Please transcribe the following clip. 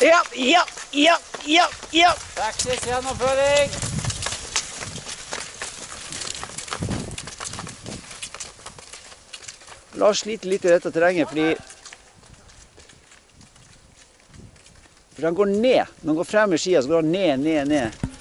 Ja, ja, ja, ja, ja. Praktisk gjennomføring. Lars sliter litt i dette terrenget fordi For han går ned. Når han går frem med skia, så går han ned, ned, ned.